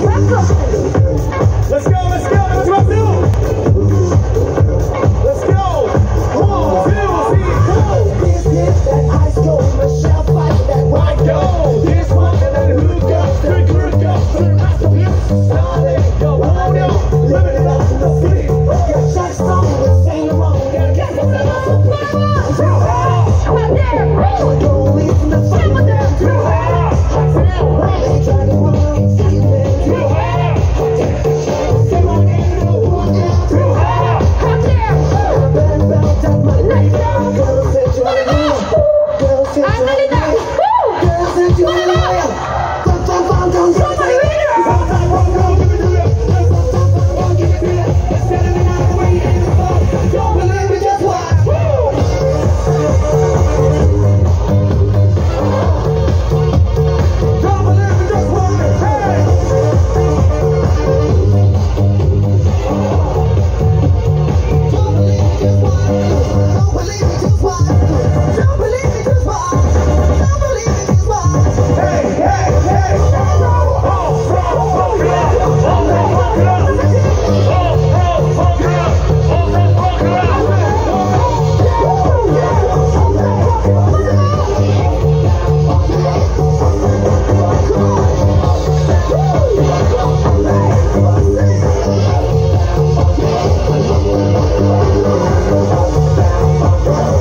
Let's go. Right.